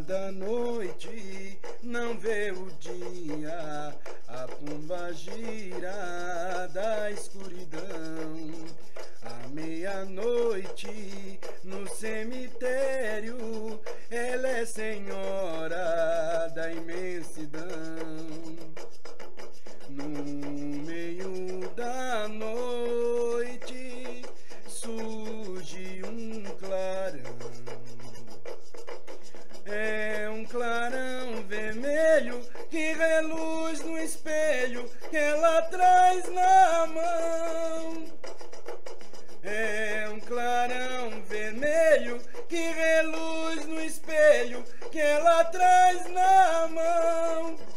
da noite não vê o dia, a pomba gira da escuridão. À meia-noite no cemitério, ela é senhora da imensidão. Clarão vermelho que reluz no espelho que ela traz na mão. É um clarão vermelho que reluz no espelho que ela traz na mão.